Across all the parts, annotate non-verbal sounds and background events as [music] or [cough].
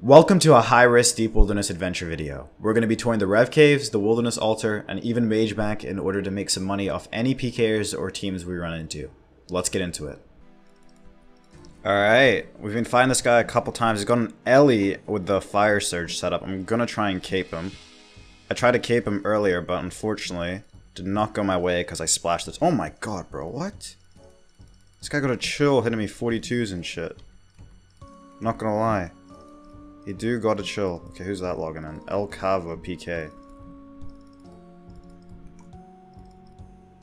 Welcome to a high-risk deep wilderness adventure video. We're going to be touring the Rev Caves, the Wilderness Altar, and even Mage Bank in order to make some money off any PKers or teams we run into. Let's get into it. Alright, we've been fighting this guy a couple times. He's got an Ellie with the Fire Surge set up. I'm going to try and cape him. I tried to cape him earlier, but unfortunately did not go my way because I splashed this. Oh my god, bro, what? This guy got a chill hitting me 42s and shit. Not gonna lie. He do gotta chill. Okay, who's that logging in? El Cava PK.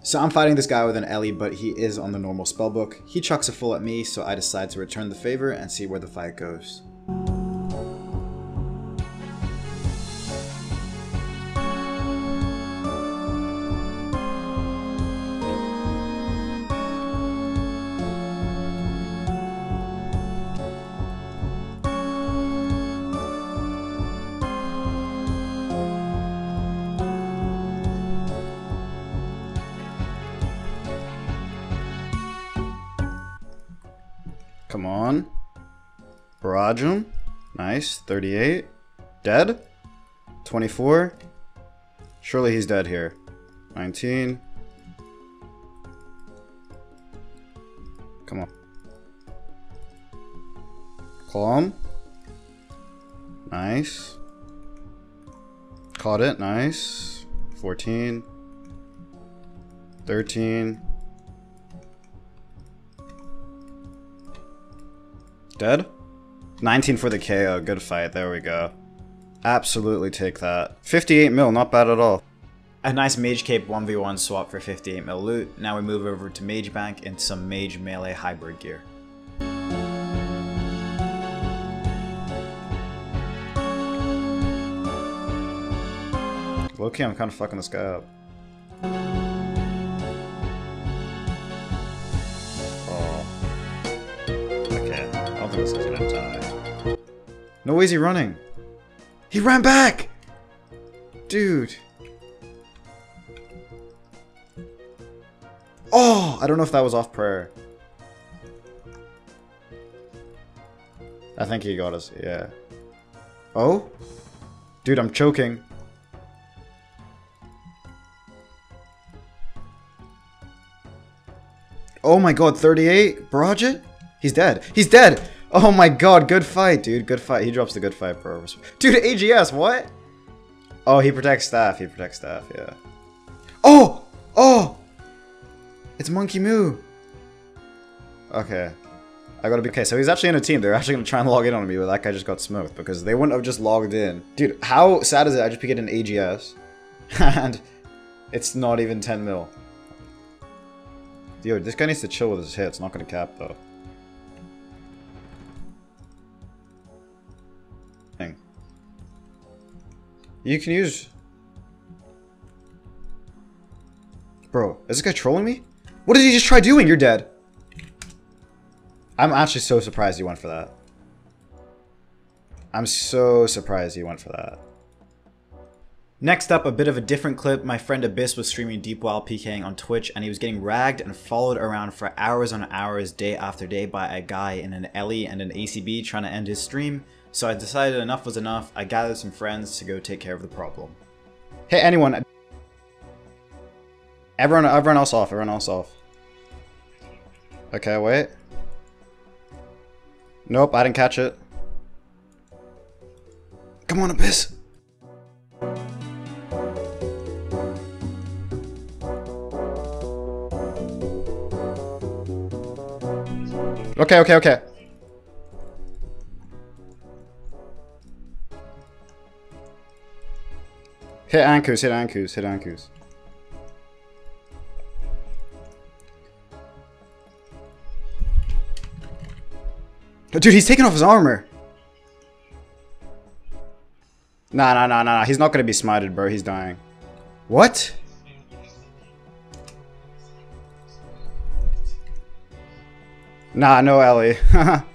So I'm fighting this guy with an Ellie, but he is on the normal spellbook. He chucks a full at me, so I decide to return the favor and see where the fight goes. Come on. Barrage him. Nice. 38. Dead? 24. Surely he's dead here. 19. Come on. Claw him. Nice. Caught it. Nice. 14. 13. Dead? 19 for the KO. Good fight. There we go. Absolutely take that. 58 mil. Not bad at all. A nice Mage Cape 1v1 swap for 58 mil loot. Now we move over to Mage Bank and some Mage Melee hybrid gear. Low-key, I'm kind of fucking this guy up. This is gonna die. No way is he running! He ran back! Dude. Oh! I don't know if that was off prayer. I think he got us, yeah. Oh? Dude, I'm choking. Oh my god, 38? Brodget? He's dead. He's dead! Oh my god, good fight, dude. Good fight. He drops the good fight, bro. Dude, AGS, what? Oh, he protects staff. He protects staff, yeah. Oh! Oh! It's Monkey Moo. Okay. I gotta be okay. So he's actually in a team. They're actually gonna try and log in on me, but that guy just got smoked because they wouldn't have just logged in. Dude, how sad is it? I just picked an AGS [laughs] and it's not even 10 mil. Dude, this guy needs to chill with his hits. Not gonna cap though. You can use. Bro, is this guy trolling me? What did he just try doing? You're dead. I'm actually so surprised you went for that. I'm so surprised you went for that. Next up, a bit of a different clip. My friend Abyss was streaming Deep Wild PKing on Twitch and he was getting ragged and followed around for hours on hours, day after day by a guy in an Ellie and an ACB trying to end his stream. So I decided enough was enough. I gathered some friends to go take care of the problem. Hey, anyone. Everyone, everyone else off, everyone else off. Okay, wait. Nope, I didn't catch it. Come on, Abyss. Okay, okay, okay. Hit Ankus, hit Ankus, hit Ankus. Oh, dude, he's taking off his armor. Nah, nah, nah, nah, he's not gonna be smited, bro. He's dying. What? Nah, no Ellie. [laughs]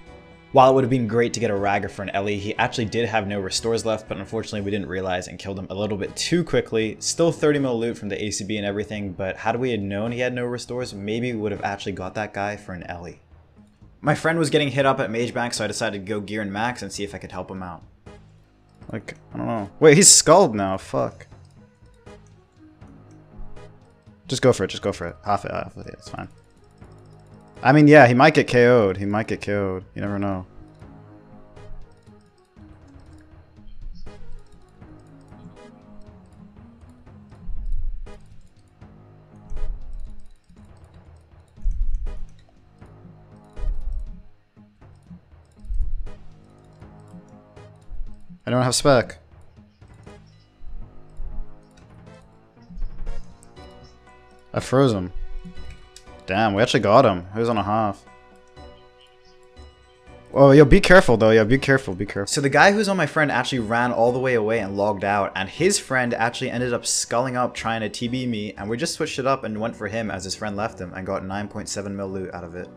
While it would have been great to get a Ragger for an Ellie, he actually did have no restores left, but unfortunately we didn't realize and killed him a little bit too quickly. Still 30 mil loot from the ACB and everything, but had we had known he had no restores, maybe we would have actually got that guy for an Ellie. My friend was getting hit up at Mage Bank, so I decided to go gear and max and see if I could help him out. Like, I don't know. Wait, he's skulled now. Fuck. Just go for it. Just go for it. Half it. Half it. It's fine. I mean, yeah, he might get KO'd. He might get KO'd. You never know. I don't have spec. I froze him. Damn, we actually got him. He was on a half. Oh, yo, be careful though. Yeah, be careful, be careful. So the guy who's on my friend actually ran all the way away and logged out, and his friend actually ended up skulling up trying to TB me, and we just switched it up and went for him as his friend left him and got 9.7 mil loot out of it.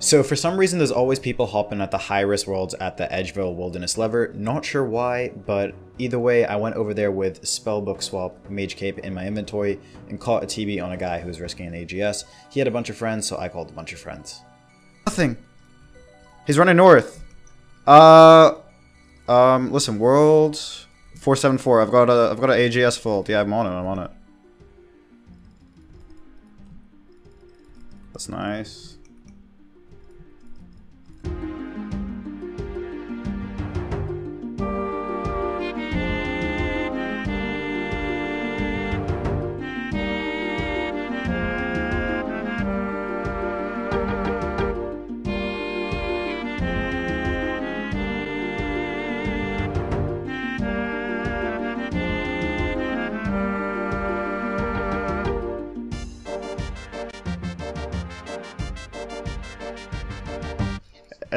So for some reason, there's always people hopping at the high-risk worlds at the Edgeville Wilderness Lever. Not sure why, but either way, I went over there with Spellbook Swap Mage Cape in my inventory and caught a TB on a guy who was risking an AGS. He had a bunch of friends, so I called a bunch of friends. Nothing. He's running north. Uh, um, listen, World 474. I've got a, I've got an AGS fault. Yeah, I'm on it. I'm on it. That's nice.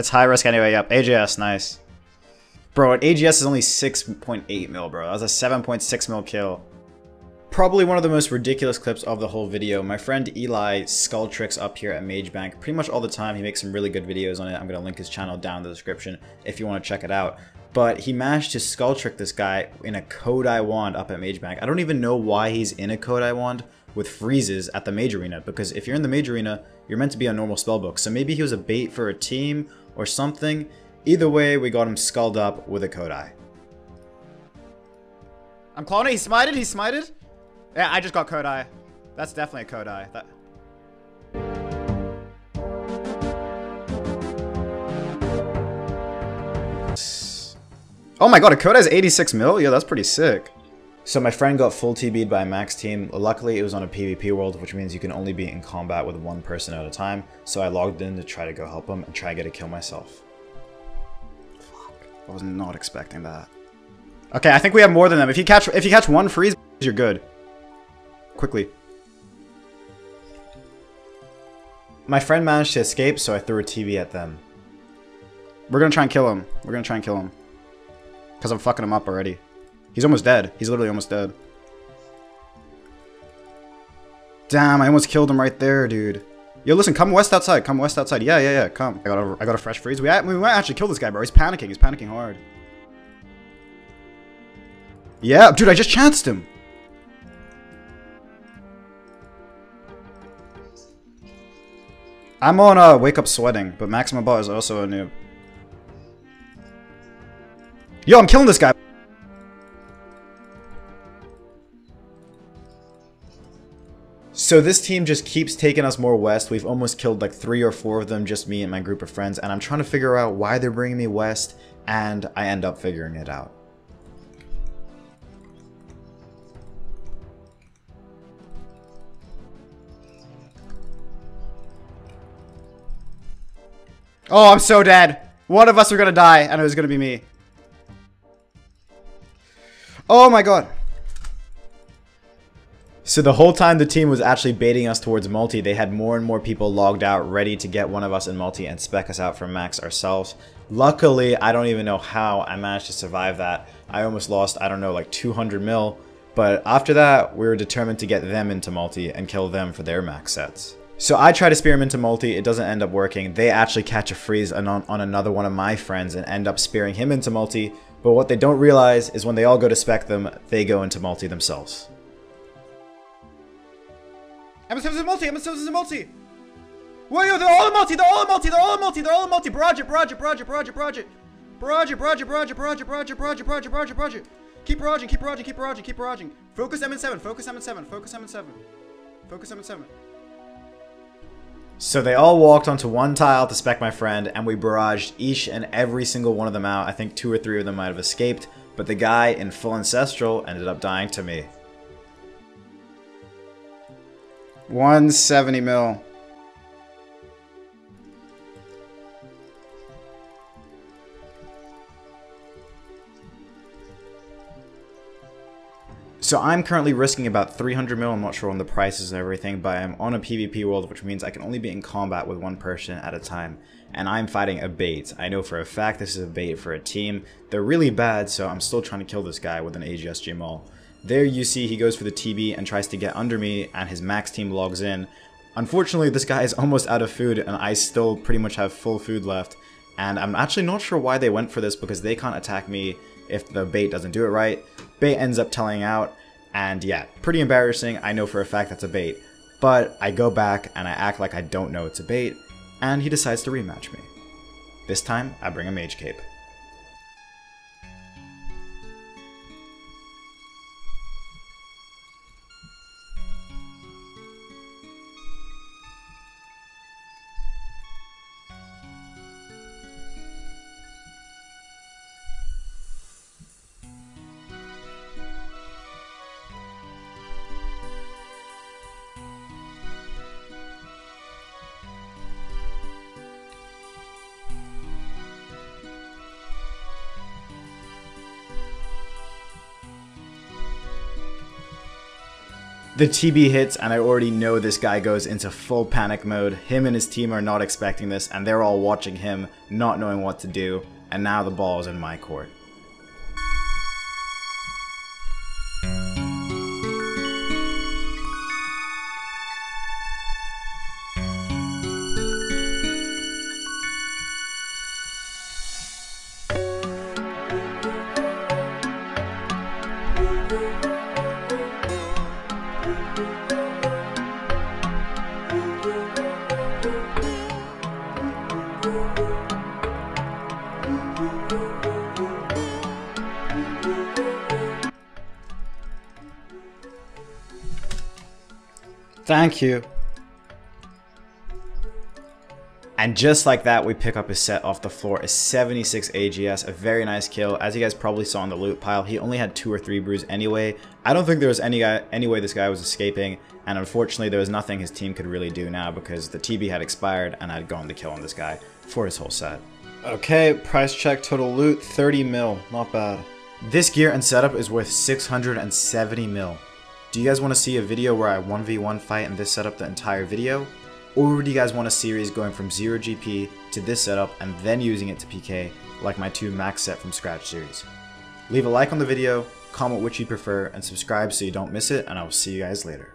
It's high risk anyway, yep. AGS, nice. Bro, AGS is only 6.8 mil, bro. That was a 7.6 mil kill. Probably one of the most ridiculous clips of the whole video. My friend Eli skull tricks up here at Mage Bank pretty much all the time. He makes some really good videos on it. I'm going to link his channel down in the description if you want to check it out. But he managed to skull trick this guy in a Kodai wand up at Mage Bank. I don't even know why he's in a Kodai wand with freezes at the Mage Arena because if you're in the Mage Arena, you're meant to be on normal spellbook. So maybe he was a bait for a team or something. Either way, we got him skulled up with a Kodai. I'm cloning. He smited. He smited. Yeah, I just got Kodai. That's definitely a Kodai. That. Oh my god, a Kodai is 86 mil? Yeah, that's pretty sick. So my friend got full TB'd by a max team. Luckily, it was on a PvP world, which means you can only be in combat with one person at a time. So I logged in to try to go help him and try to get a kill myself. Fuck. I was not expecting that. Okay, I think we have more than them. If you catch if you catch one freeze, you're good. Quickly. My friend managed to escape, so I threw a TB at them. We're gonna try and kill him. We're gonna try and kill him. Because I'm fucking him up already. He's almost dead. He's literally almost dead. Damn, I almost killed him right there, dude. Yo, listen, come west outside. Come west outside. Yeah, yeah, yeah, come. I got a, I got a fresh freeze. We, we might actually kill this guy, bro. He's panicking. He's panicking hard. Yeah, dude, I just chanced him. I'm on uh, Wake Up Sweating, but Maximum Bot is also a noob. Yo, I'm killing this guy. So this team just keeps taking us more west. We've almost killed like three or four of them, just me and my group of friends. And I'm trying to figure out why they're bringing me west. And I end up figuring it out. Oh, I'm so dead. One of us are gonna die, and it was gonna be me. Oh my god. So the whole time the team was actually baiting us towards multi, they had more and more people logged out ready to get one of us in multi and spec us out for max ourselves. Luckily, I don't even know how I managed to survive that. I almost lost, I don't know, like 200 mil. But after that, we were determined to get them into multi and kill them for their max sets. So I try to spear him into multi, it doesn't end up working. They actually catch a freeze on, on another one of my friends and end up spearing him into multi. But what they don't realize is when they all go to spec them, they go into multi themselves. MS7 is a multi! MS7 is a multi! Wait, yo, they're all in multi, they're all in multi, they're all in multi, they're all in multi. Barrage it, barrage it, barrage it, barrage it, barrage it. Barrage it, barrage it, barrage it, barrage it, barrage it, barrage it, barrage it, barrage it, barrage it. Keep barraging, keep barraging, keep barraging, keep barraging. Focus M 7, focus M 7, focus M 7. Focus M 7. So they all walked onto one tile to spec my friend, and we barraged each and every single one of them out. I think two or three of them might have escaped, but the guy in full Ancestral ended up dying to me. 170 mil. So I'm currently risking about 300 mil, I'm not sure on the prices and everything, but I'm on a PvP world, which means I can only be in combat with one person at a time, and I'm fighting a bait. I know for a fact this is a bait for a team. They're really bad, so I'm still trying to kill this guy with an AGS GML. There you see he goes for the TB and tries to get under me, and his max team logs in. Unfortunately, this guy is [laughs] almost out of food, and I still pretty much have full food left, and I'm actually not sure why they went for this, because they can't attack me if the bait doesn't do it right. Bait ends up telling out, and yeah, pretty embarrassing. I know for a fact that's a bait. But I go back and I act like I don't know it's a bait, and he decides to rematch me. This time, I bring a mage cape. The TB hits, and I already know this guy goes into full panic mode. Him and his team are not expecting this, and they're all watching him, not knowing what to do, and now the ball is in my court. Thank you. And just like that, we pick up his set off the floor, a 76 AGS, a very nice kill. As you guys probably saw in the loot pile, he only had two or three brews anyway. I don't think there was any, guy, any way this guy was escaping, and unfortunately there was nothing his team could really do now because the TB had expired and I'd gone to kill on this guy for his whole set. Okay, price check, total loot, 30 mil, not bad. This gear and setup is worth 670 mil. Do you guys want to see a video where I 1v1 fight and this setup the entire video? Or do you guys want a series going from 0 GP to this setup and then using it to PK like my two max set from scratch series? Leave a like on the video, comment which you prefer, and subscribe so you don't miss it, and I will see you guys later.